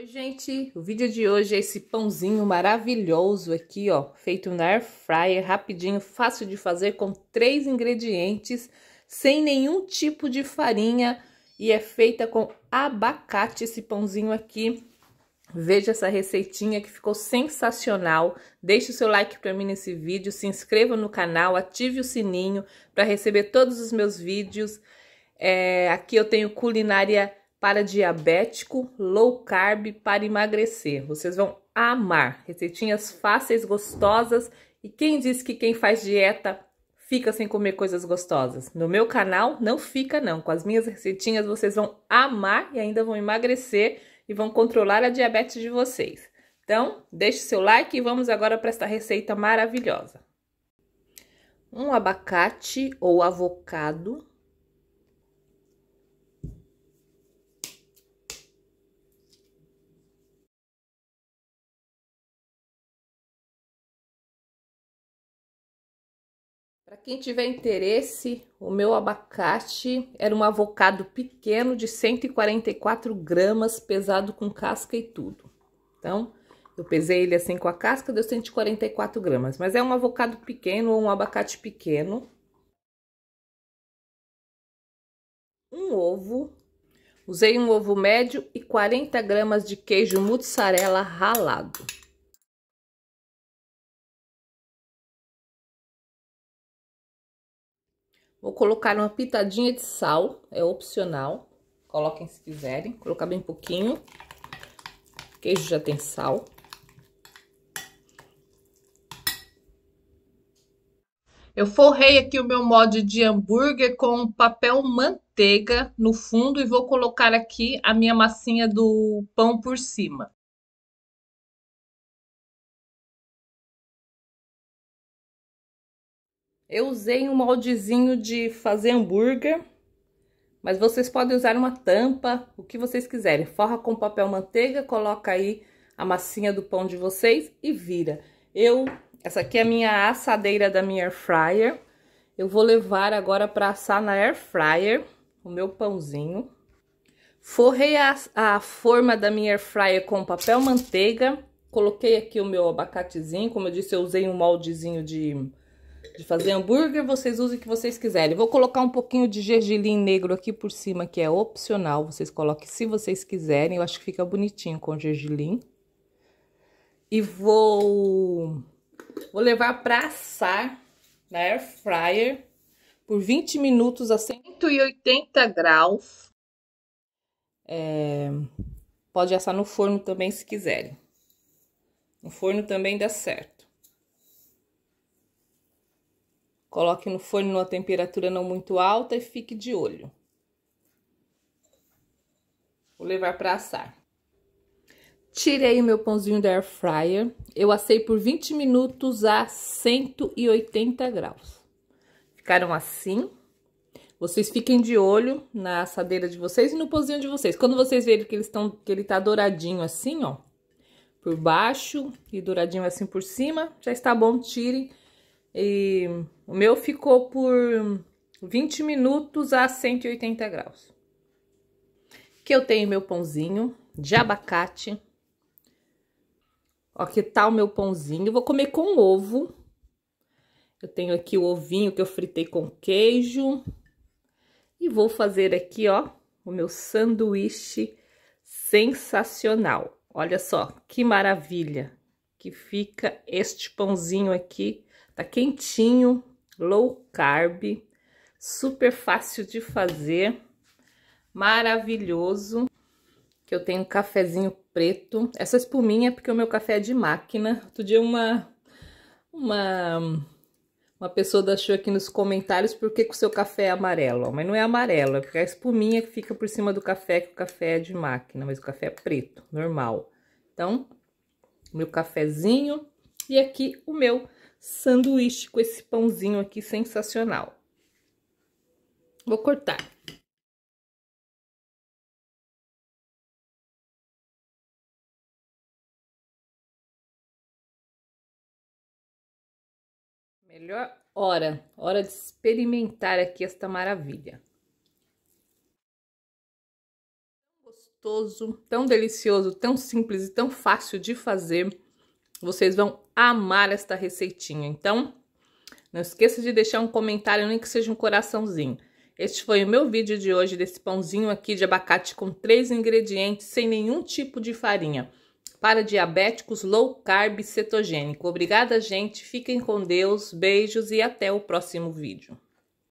Oi, gente! O vídeo de hoje é esse pãozinho maravilhoso aqui, ó, feito na air fryer, rapidinho, fácil de fazer, com três ingredientes, sem nenhum tipo de farinha e é feita com abacate esse pãozinho aqui. Veja essa receitinha que ficou sensacional. Deixe o seu like para mim nesse vídeo, se inscreva no canal, ative o sininho para receber todos os meus vídeos. É, aqui eu tenho culinária para diabético, low carb para emagrecer. Vocês vão amar. Receitinhas fáceis, gostosas. E quem diz que quem faz dieta fica sem comer coisas gostosas? No meu canal não fica não. Com as minhas receitinhas vocês vão amar e ainda vão emagrecer e vão controlar a diabetes de vocês. Então, deixe seu like e vamos agora para esta receita maravilhosa. Um abacate ou avocado Para quem tiver interesse, o meu abacate era um avocado pequeno de 144 gramas, pesado com casca e tudo. Então, eu pesei ele assim com a casca, deu 144 gramas. Mas é um avocado pequeno ou um abacate pequeno. Um ovo. Usei um ovo médio e 40 gramas de queijo mussarela ralado. Vou colocar uma pitadinha de sal, é opcional. Coloquem se quiserem, colocar bem pouquinho. O queijo já tem sal. Eu forrei aqui o meu molde de hambúrguer com papel manteiga no fundo e vou colocar aqui a minha massinha do pão por cima. Eu usei um moldezinho de fazer hambúrguer, mas vocês podem usar uma tampa, o que vocês quiserem. Forra com papel manteiga, coloca aí a massinha do pão de vocês e vira. Eu, essa aqui é a minha assadeira da minha air fryer. Eu vou levar agora para assar na air fryer o meu pãozinho. Forrei a, a forma da minha air fryer com papel manteiga. Coloquei aqui o meu abacatezinho, como eu disse, eu usei um moldezinho de de fazer hambúrguer, vocês usem o que vocês quiserem. Vou colocar um pouquinho de gergelim negro aqui por cima, que é opcional. Vocês coloquem se vocês quiserem. Eu acho que fica bonitinho com gergelim. E vou, vou levar para assar na air fryer por 20 minutos a 180 graus. É, pode assar no forno também se quiserem. No forno também dá certo. Coloque no forno numa temperatura não muito alta e fique de olho. Vou levar para assar. Tirei o meu pãozinho da air fryer. Eu assei por 20 minutos a 180 graus. Ficaram assim. Vocês fiquem de olho na assadeira de vocês e no pãozinho de vocês. Quando vocês verem que, eles estão, que ele tá douradinho assim, ó, por baixo e douradinho assim por cima, já está bom, tirem e o meu ficou por 20 minutos a 180 graus. Aqui eu tenho meu pãozinho de abacate. Ó, que tal tá o meu pãozinho? Eu vou comer com ovo. Eu tenho aqui o ovinho que eu fritei com queijo. E vou fazer aqui, ó, o meu sanduíche sensacional. Olha só, que maravilha que fica este pãozinho aqui Tá quentinho, low carb, super fácil de fazer, maravilhoso. Que eu tenho um cafezinho preto. Essa espuminha é porque o meu café é de máquina. Outro dia uma uma uma pessoa deixou aqui nos comentários por que, que o seu café é amarelo. Mas não é amarelo, é porque a espuminha que fica por cima do café, que o café é de máquina, mas o café é preto, normal. Então, meu cafezinho e aqui o meu sanduíche com esse pãozinho aqui sensacional. Vou cortar. Melhor hora, hora de experimentar aqui esta maravilha. Gostoso, tão delicioso, tão simples e tão fácil de fazer. Vocês vão amar esta receitinha. Então, não esqueça de deixar um comentário, nem que seja um coraçãozinho. Este foi o meu vídeo de hoje desse pãozinho aqui de abacate com três ingredientes, sem nenhum tipo de farinha. Para diabéticos, low carb cetogênico. Obrigada, gente. Fiquem com Deus. Beijos e até o próximo vídeo.